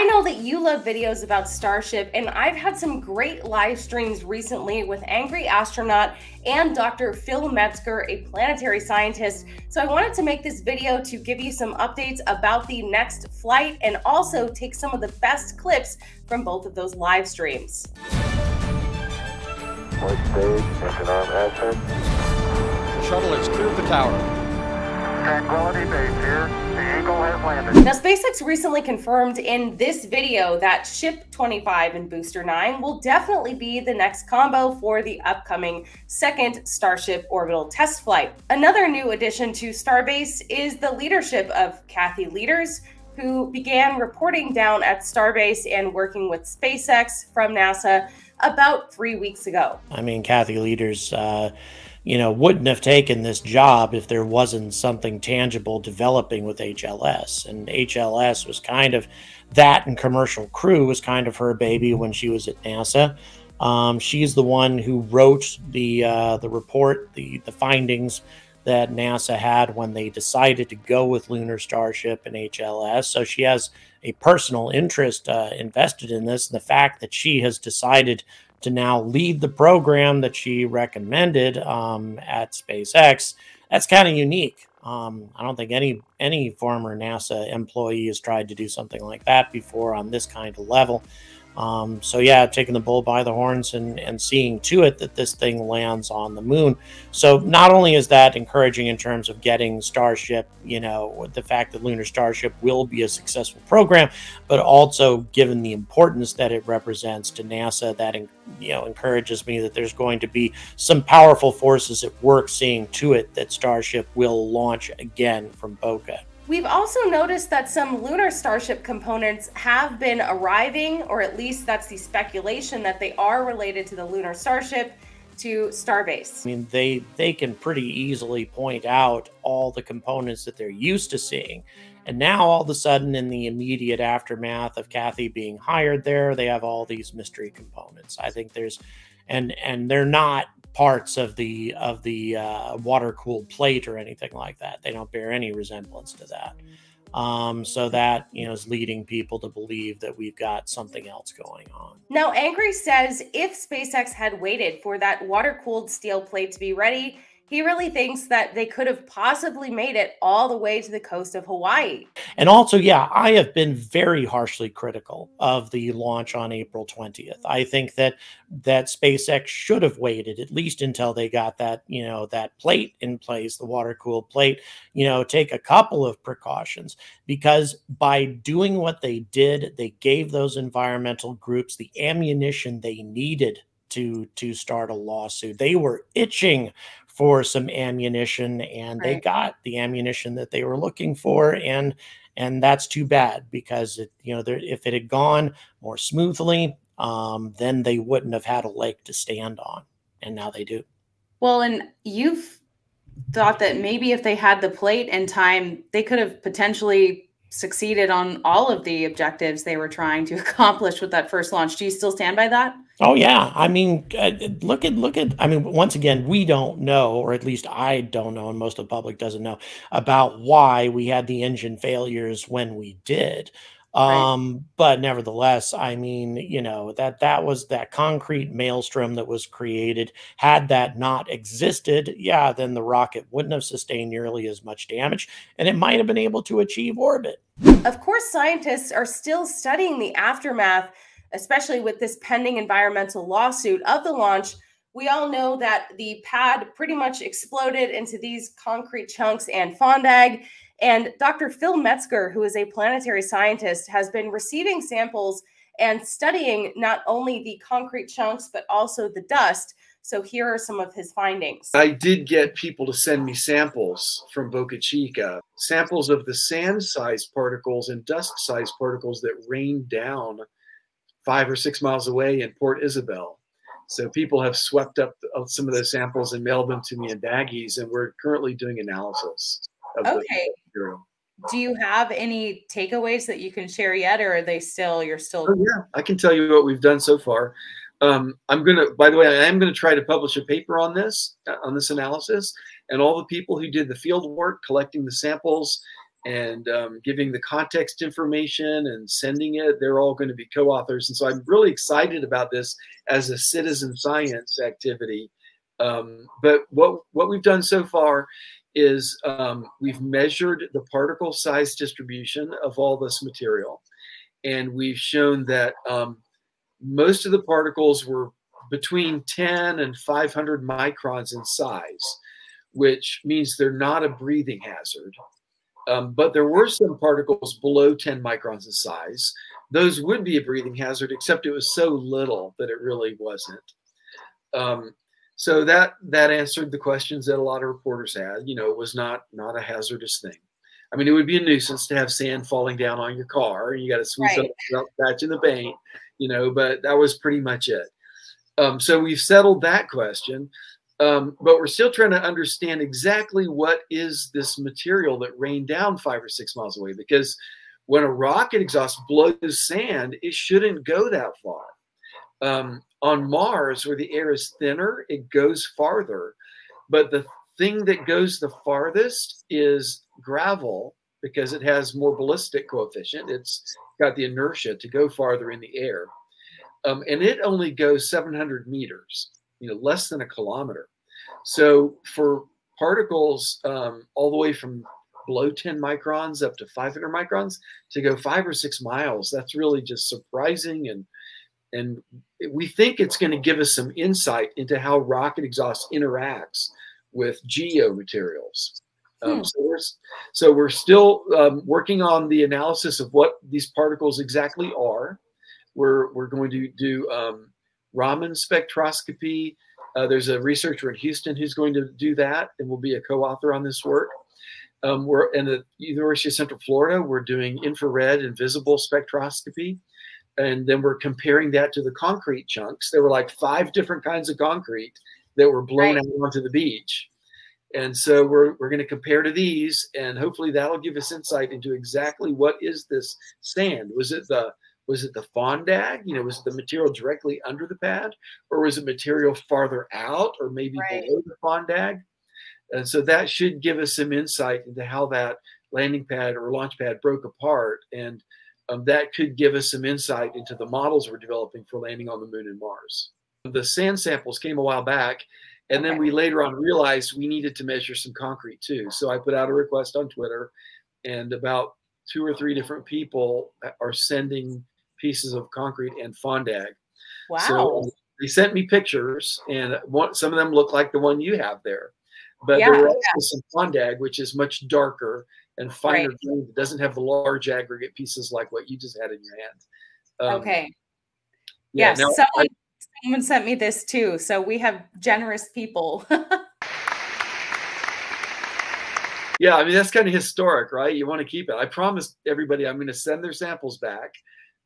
I know that you love videos about Starship, and I've had some great live streams recently with Angry Astronaut and Dr. Phil Metzger, a planetary scientist. So I wanted to make this video to give you some updates about the next flight and also take some of the best clips from both of those live streams. stage, mission on The shuttle has cleared the tower. Tranquility Base here. The Eagle has landed. Now, SpaceX recently confirmed in this video that Ship 25 and Booster 9 will definitely be the next combo for the upcoming second Starship orbital test flight. Another new addition to Starbase is the leadership of Kathy Lueders, who began reporting down at Starbase and working with SpaceX from NASA about three weeks ago. I mean, Kathy Lueders. Uh you know, wouldn't have taken this job if there wasn't something tangible developing with HLS. And HLS was kind of that, and Commercial Crew was kind of her baby when she was at NASA. Um, she's the one who wrote the uh, the report, the the findings that NASA had when they decided to go with Lunar Starship and HLS. So she has a personal interest uh, invested in this. And the fact that she has decided to now lead the program that she recommended um, at SpaceX. That's kind of unique. Um, I don't think any any former NASA employee has tried to do something like that before on this kind of level. Um, so yeah, taking the bull by the horns and, and seeing to it that this thing lands on the moon. So not only is that encouraging in terms of getting Starship, you know, the fact that Lunar Starship will be a successful program, but also given the importance that it represents to NASA, that you know encourages me that there's going to be some powerful forces at work seeing to it that Starship will launch again from Boca. We've also noticed that some lunar starship components have been arriving, or at least that's the speculation that they are related to the lunar starship to Starbase. I mean, they they can pretty easily point out all the components that they're used to seeing. And now all of a sudden in the immediate aftermath of Kathy being hired there, they have all these mystery components. I think there's and and they're not parts of the of the uh, water cooled plate or anything like that. They don't bear any resemblance to that. Um, so that you know is leading people to believe that we've got something else going on. Now, Angry says if SpaceX had waited for that water cooled steel plate to be ready, he really thinks that they could have possibly made it all the way to the coast of Hawaii. And also, yeah, I have been very harshly critical of the launch on April 20th. I think that that SpaceX should have waited at least until they got that, you know, that plate in place, the water cooled plate, you know, take a couple of precautions because by doing what they did, they gave those environmental groups the ammunition they needed to to start a lawsuit. They were itching for some ammunition and right. they got the ammunition that they were looking for and and that's too bad because it you know if it had gone more smoothly um, then they wouldn't have had a leg to stand on and now they do well and you've thought that maybe if they had the plate in time they could have potentially succeeded on all of the objectives they were trying to accomplish with that first launch. Do you still stand by that? Oh yeah, I mean, uh, look at look at. I mean, once again, we don't know, or at least I don't know, and most of the public doesn't know about why we had the engine failures when we did. Um, right. but nevertheless, I mean, you know, that that was that concrete maelstrom that was created. Had that not existed, yeah, then the rocket wouldn't have sustained nearly as much damage and it might have been able to achieve orbit. Of course, scientists are still studying the aftermath, especially with this pending environmental lawsuit of the launch. We all know that the pad pretty much exploded into these concrete chunks and fondag and Dr. Phil Metzger, who is a planetary scientist, has been receiving samples and studying not only the concrete chunks, but also the dust. So here are some of his findings. I did get people to send me samples from Boca Chica, samples of the sand sized particles and dust sized particles that rained down five or six miles away in Port Isabel. So people have swept up some of those samples and mailed them to me in baggies, and we're currently doing analysis okay. Do you have any takeaways that you can share yet, or are they still you're still? Oh, yeah, I can tell you what we've done so far. Um, I'm gonna. By the way, I am gonna try to publish a paper on this uh, on this analysis, and all the people who did the field work, collecting the samples, and um, giving the context information and sending it. They're all going to be co-authors, and so I'm really excited about this as a citizen science activity. Um, but what what we've done so far is um, we've measured the particle size distribution of all this material, and we've shown that um, most of the particles were between 10 and 500 microns in size, which means they're not a breathing hazard. Um, but there were some particles below 10 microns in size. Those would be a breathing hazard, except it was so little that it really wasn't. Um, so that that answered the questions that a lot of reporters had. You know, it was not not a hazardous thing. I mean, it would be a nuisance to have sand falling down on your car, and you got to sweep right. up patch in the paint. You know, but that was pretty much it. Um, so we've settled that question. Um, but we're still trying to understand exactly what is this material that rained down five or six miles away. Because when a rocket exhaust blows sand, it shouldn't go that far. Um, on Mars, where the air is thinner, it goes farther. But the thing that goes the farthest is gravel because it has more ballistic coefficient. It's got the inertia to go farther in the air. Um, and it only goes 700 meters, you know, less than a kilometer. So for particles um, all the way from below 10 microns up to 500 microns to go five or six miles, that's really just surprising. And, and we think it's going to give us some insight into how rocket exhaust interacts with geo materials. Um, hmm. so, we're, so we're still um, working on the analysis of what these particles exactly are. We're, we're going to do um, Raman spectroscopy uh, there's a researcher in Houston who's going to do that and will be a co-author on this work. Um, we're in the University of Central Florida. We're doing infrared and visible spectroscopy, and then we're comparing that to the concrete chunks. There were like five different kinds of concrete that were blown right. out onto the beach. And so we're, we're going to compare to these, and hopefully that'll give us insight into exactly what is this sand. Was it the was it the fondag? You know, was it the material directly under the pad, or was it material farther out, or maybe right. below the fondag? And so that should give us some insight into how that landing pad or launch pad broke apart, and um, that could give us some insight into the models we're developing for landing on the moon and Mars. The sand samples came a while back, and then we later on realized we needed to measure some concrete too. So I put out a request on Twitter, and about two or three different people are sending pieces of concrete and fondag. Wow. So they sent me pictures, and one, some of them look like the one you have there. But yeah, there were also yeah. some fondag, which is much darker and finer right. grained. It doesn't have the large aggregate pieces like what you just had in your hand. Um, okay. Yeah, yes. Someone, I, someone sent me this too. So we have generous people. yeah, I mean that's kind of historic, right? You want to keep it. I promised everybody I'm going to send their samples back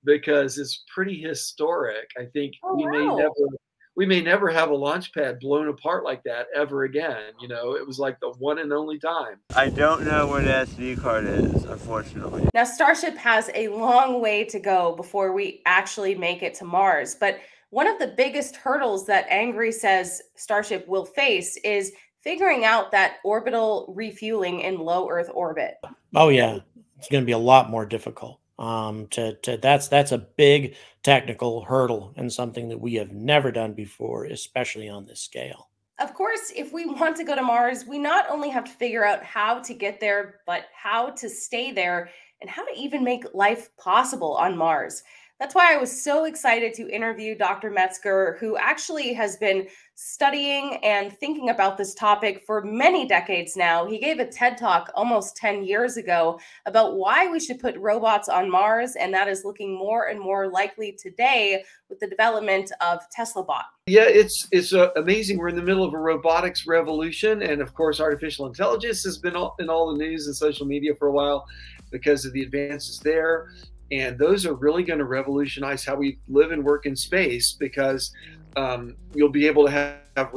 because it's pretty historic. I think oh, we wow. may never we may never have a launch pad blown apart like that ever again. You know, it was like the one and only time. I don't know where the SD card is, unfortunately. Now, Starship has a long way to go before we actually make it to Mars. But one of the biggest hurdles that Angry says Starship will face is figuring out that orbital refueling in low Earth orbit. Oh, yeah. It's going to be a lot more difficult um, to, to that's that's a big technical hurdle and something that we have never done before, especially on this scale. Of course, if we want to go to Mars, we not only have to figure out how to get there, but how to stay there and how to even make life possible on Mars. That's why I was so excited to interview Dr. Metzger, who actually has been studying and thinking about this topic for many decades now. He gave a TED talk almost 10 years ago about why we should put robots on Mars, and that is looking more and more likely today with the development of Tesla Bot. Yeah, it's it's uh, amazing. We're in the middle of a robotics revolution, and of course, artificial intelligence has been all, in all the news and social media for a while because of the advances there. And those are really going to revolutionize how we live and work in space because um, you'll be able to have, have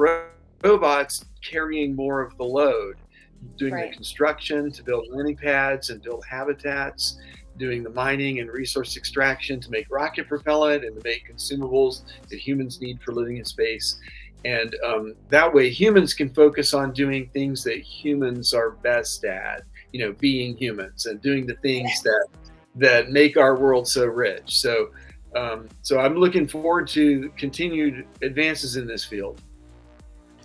robots carrying more of the load, doing right. the construction to build landing pads and build habitats, doing the mining and resource extraction to make rocket propellant and to make consumables that humans need for living in space. And um, that way, humans can focus on doing things that humans are best at you know, being humans and doing the things that that make our world so rich. So, um, so I'm looking forward to continued advances in this field.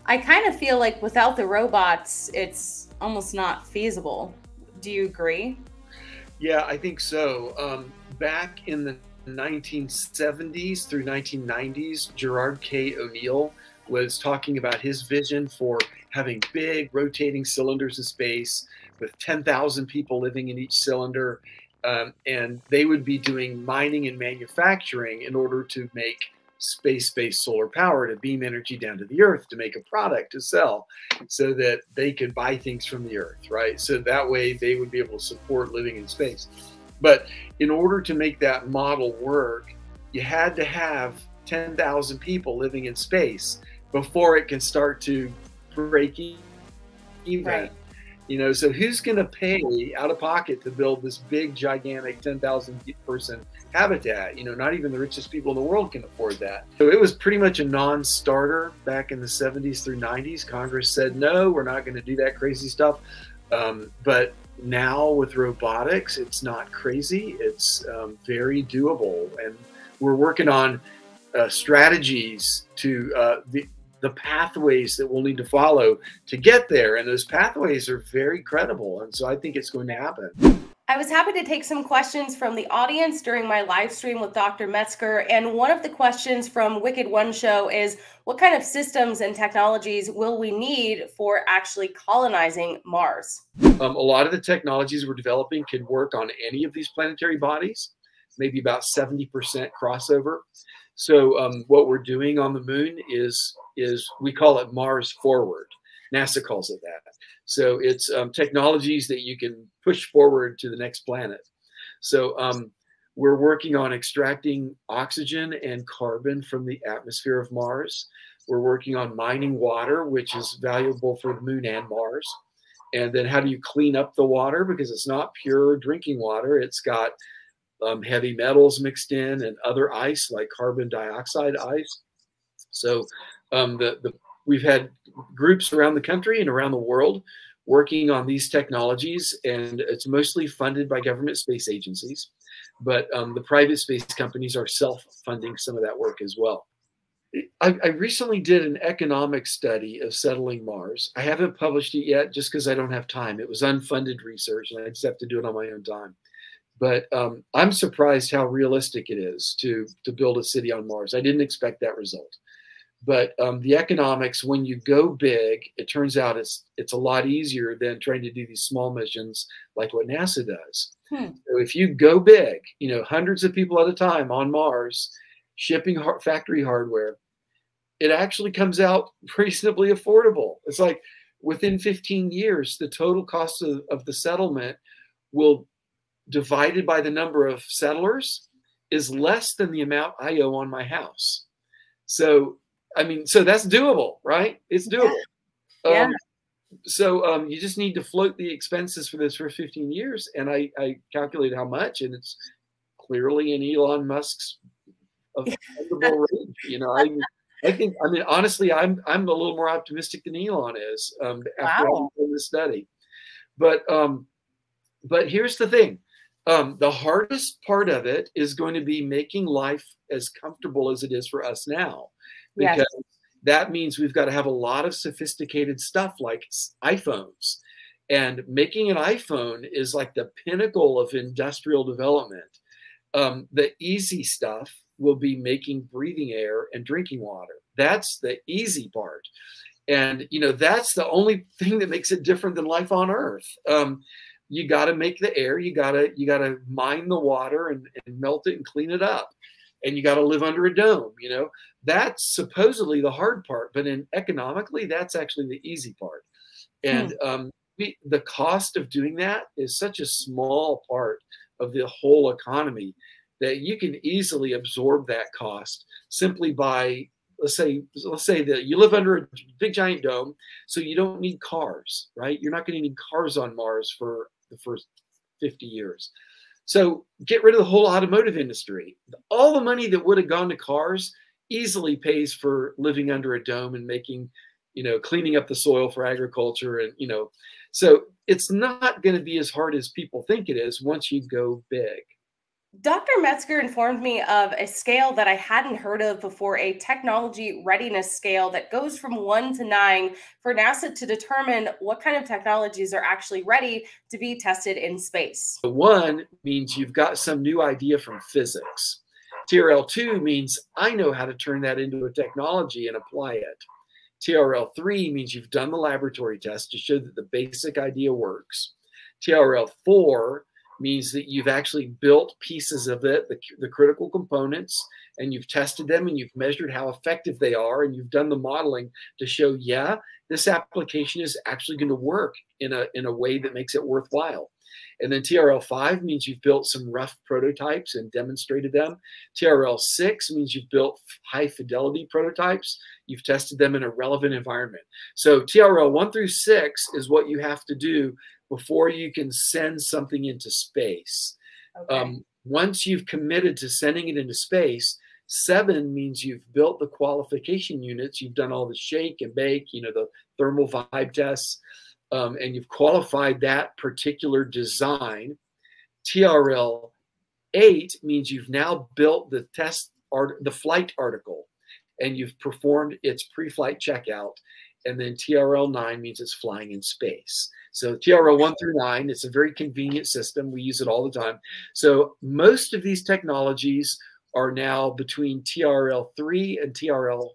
I kind of feel like without the robots, it's almost not feasible. Do you agree? Yeah, I think so. Um, back in the 1970s through 1990s, Gerard K. O'Neill was talking about his vision for having big rotating cylinders in space with 10,000 people living in each cylinder. Um, and they would be doing mining and manufacturing in order to make space-based solar power to beam energy down to the earth to make a product to sell so that they could buy things from the earth right? So that way they would be able to support living in space. But in order to make that model work you had to have 10,000 people living in space before it can start to break even. Right. You know, so who's going to pay out of pocket to build this big, gigantic 10,000 person habitat? You know, not even the richest people in the world can afford that. So it was pretty much a non starter back in the 70s through 90s. Congress said, no, we're not going to do that crazy stuff. Um, but now with robotics, it's not crazy, it's um, very doable. And we're working on uh, strategies to uh, the, the pathways that we'll need to follow to get there. And those pathways are very credible. And so I think it's going to happen. I was happy to take some questions from the audience during my live stream with Dr. Metzger. And one of the questions from Wicked One Show is what kind of systems and technologies will we need for actually colonizing Mars? Um, a lot of the technologies we're developing can work on any of these planetary bodies, maybe about 70% crossover. So um, what we're doing on the moon is is we call it Mars Forward. NASA calls it that. So it's um, technologies that you can push forward to the next planet. So um, we're working on extracting oxygen and carbon from the atmosphere of Mars. We're working on mining water, which is valuable for the moon and Mars. And then how do you clean up the water? Because it's not pure drinking water. It's got um, heavy metals mixed in and other ice like carbon dioxide ice. So um, the, the, we've had groups around the country and around the world working on these technologies, and it's mostly funded by government space agencies. But um, the private space companies are self-funding some of that work as well. I, I, recently did an economic study of settling Mars. I haven't published it yet just because I don't have time. It was unfunded research, and I just have to do it on my own time. But um, I'm surprised how realistic it is to to build a city on Mars. I didn't expect that result. But um, the economics, when you go big, it turns out it's it's a lot easier than trying to do these small missions like what NASA does. Hmm. So if you go big, you know, hundreds of people at a time on Mars, shipping factory hardware, it actually comes out reasonably affordable. It's like within 15 years, the total cost of, of the settlement will divided by the number of settlers is less than the amount I owe on my house. So, I mean, so that's doable, right? It's doable. Yeah. Um, so um, you just need to float the expenses for this for 15 years. And I, I calculate how much, and it's clearly in Elon Musk's affordable range. You know, I, I think, I mean, honestly, I'm, I'm a little more optimistic than Elon is um, after wow. all the study. But, um, but here's the thing um, the hardest part of it is going to be making life as comfortable as it is for us now, because yes. that means we've got to have a lot of sophisticated stuff like iPhones. And making an iPhone is like the pinnacle of industrial development. Um, the easy stuff will be making breathing air and drinking water. That's the easy part. And, you know, that's the only thing that makes it different than life on Earth. Um, you got to make the air you got to you got to mine the water and, and melt it and clean it up. And you got to live under a dome you know? That's supposedly the hard part but in economically that's actually the easy part. And hmm. um, we, the cost of doing that is such a small part of the whole economy that you can easily absorb that cost simply by let's say let's say that you live under a big giant dome so you don't need cars right? You're not going to need cars on mars for the first 50 years. So get rid of the whole automotive industry. All the money that would have gone to cars easily pays for living under a dome and making, you know, cleaning up the soil for agriculture and, you know, So it's not going to be as hard as people think it is once you go big. Dr. Metzger informed me of a scale that I hadn't heard of before a technology readiness scale that goes from one to nine for NASA to determine what kind of technologies are actually ready to be tested in space. One means you've got some new idea from physics. TRL2 means I know how to turn that into a technology and apply it. TRL3 means you've done the laboratory test to show that the basic idea works. TRL4 means that you've actually built pieces of it, the, the critical components, and you've tested them and you've measured how effective they are, and you've done the modeling to show, yeah, this application is actually going to work in a, in a way that makes it worthwhile. And then TRL5 means you've built some rough prototypes and demonstrated them. TRL6 means you've built high fidelity prototypes. You've tested them in a relevant environment. So TRL1 through 6 is what you have to do before you can send something into space. Okay. Um, once you've committed to sending it into space, seven means you've built the qualification units, you've done all the shake and bake, you know, the thermal vibe tests, um, and you've qualified that particular design. TRL 8 means you've now built the test art, the flight article, and you've performed its pre-flight checkout. And then TRL 9 means it's flying in space. So TRL 1 through 9, it's a very convenient system. We use it all the time. So most of these technologies are now between TRL 3 and TRL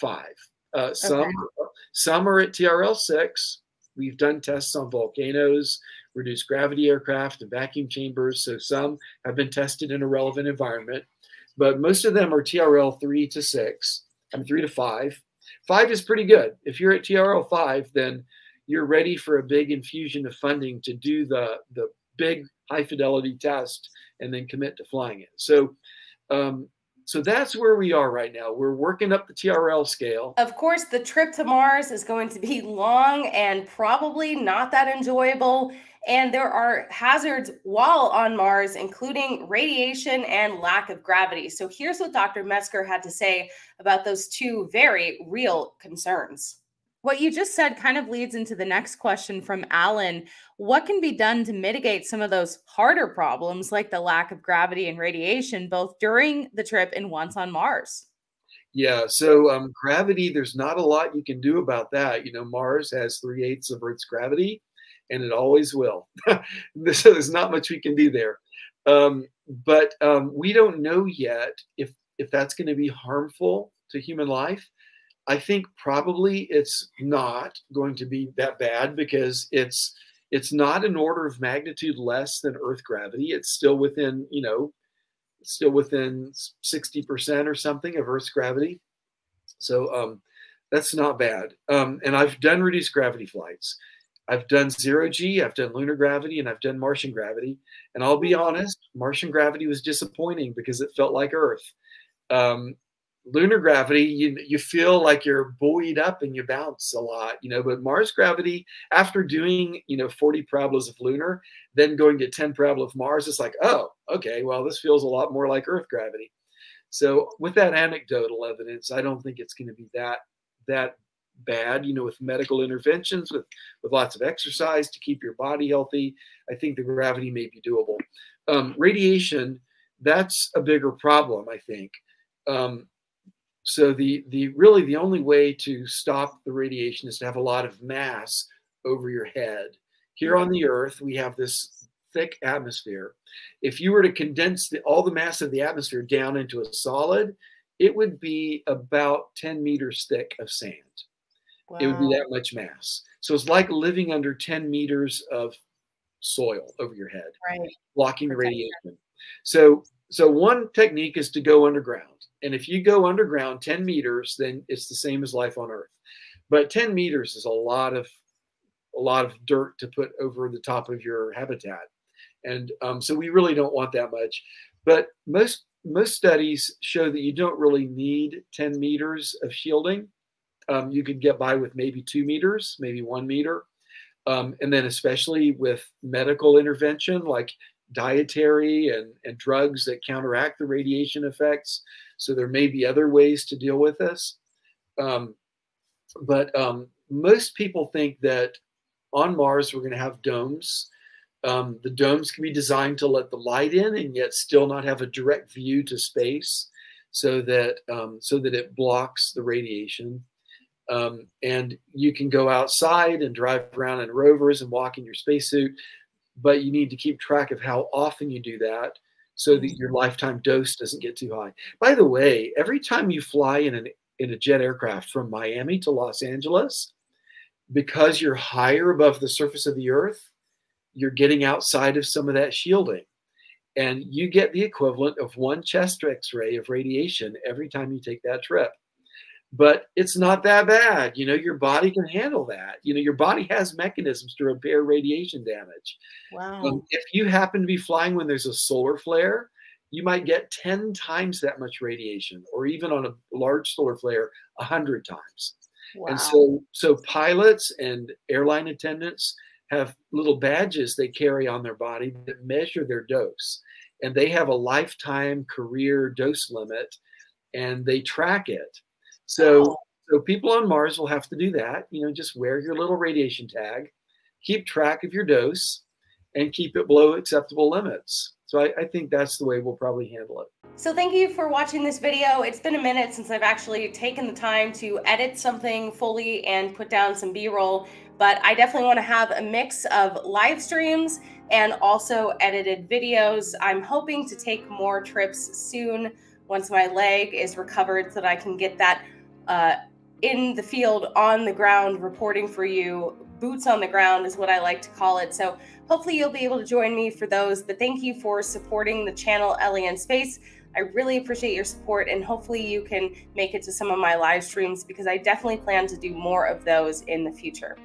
5. Uh, some, okay. some are at TRL 6, We've done tests on volcanoes, reduced gravity aircraft, and vacuum chambers. So some have been tested in a relevant environment, but most of them are TRL three to six, I mean three to five. Five is pretty good. If you're at TRL five, then you're ready for a big infusion of funding to do the the big high fidelity test and then commit to flying it. So um, so that's where we are right now. We're working up the TRL scale. Of course, the trip to Mars is going to be long and probably not that enjoyable. And there are hazards while on Mars, including radiation and lack of gravity. So here's what Dr. Metzger had to say about those two very real concerns. What you just said kind of leads into the next question from Alan. What can be done to mitigate some of those harder problems, like the lack of gravity and radiation, both during the trip and once on Mars? Yeah, so um, gravity, there's not a lot you can do about that. You know, Mars has three eighths of Earth's gravity, and it always will. so there's not much we can do there. Um, but um, we don't know yet if if that's going to be harmful to human life. I think probably it's not going to be that bad because it's it's not an order of magnitude less than Earth gravity. It's still within, you know, still within 60% or something of Earth's gravity. So um, that's not bad. Um, and I've done reduced gravity flights. I've done zero G, I've done lunar gravity, and I've done Martian gravity. And I'll be honest, Martian gravity was disappointing because it felt like Earth. Um, lunar gravity, you you feel like you're buoyed up and you bounce a lot, you know. But Mars gravity, after doing you know 40 parabolas of lunar, then going to 10 parabola of Mars, it's like, oh, okay, well this feels a lot more like Earth gravity. So with that anecdotal evidence, I don't think it's going to be that that bad. You know, with medical interventions, with with lots of exercise to keep your body healthy, I think the gravity may be doable. Um, radiation, that's a bigger problem, I think. Um, so the the really the only way to stop the radiation is to have a lot of mass over your head. Here on the Earth, we have this thick atmosphere. If you were to condense the, all the mass of the atmosphere down into a solid, it would be about 10 meters thick of sand. Wow. It would be that much mass. So it's like living under 10 meters of soil over your head, right. blocking the radiation. So so one technique is to go underground. And if you go underground 10 meters, then it's the same as life on Earth. But 10 meters is a lot of a lot of dirt to put over the top of your habitat. And um, so we really don't want that much. But most most studies show that you don't really need 10 meters of shielding. Um, you could get by with maybe two meters, maybe one meter. Um, and then especially with medical intervention, like dietary and, and drugs that counteract the radiation effects. So there may be other ways to deal with this. Um, but um, most people think that on Mars, we're going to have domes. Um, the domes can be designed to let the light in and yet still not have a direct view to space, so that um, so that it blocks the radiation. Um, and you can go outside and drive around in rovers and walk in your spacesuit, but you need to keep track of how often you do that so that your lifetime dose doesn't get too high. By the way, every time you fly in an in a jet aircraft from Miami to Los Angeles, because you're higher above the surface of the earth, you're getting outside of some of that shielding. And you get the equivalent of one chest x ray of radiation every time you take that trip. But it's not that bad. You know, your body can handle that. You know, your body has mechanisms to repair radiation damage. Wow. Um, if you happen to be flying when there's a solar flare, you might get 10 times that much radiation, or even on a large solar flare, 100 times. wow. And so, so pilots and airline attendants have little badges they carry on their body that measure their dose, and they have a lifetime career dose limit, and they track it. So, so people on Mars will have to do that. You know, just wear your little radiation tag, keep track of your dose, and keep it below acceptable limits. So I, I think that's the way we'll probably handle it. So thank you for watching this video. It's been a minute since I've actually taken the time to edit something fully and put down some B-roll, but I definitely want to have a mix of live streams and also edited videos. I'm hoping to take more trips soon once my leg is recovered so that I can get that uh, in the field, on the ground, reporting for you. Boots on the ground is what I like to call it. So hopefully you'll be able to join me for those. But thank you for supporting the channel in Space. I really appreciate your support, and hopefully you can make it to some of my live streams because I definitely plan to do more of those in the future.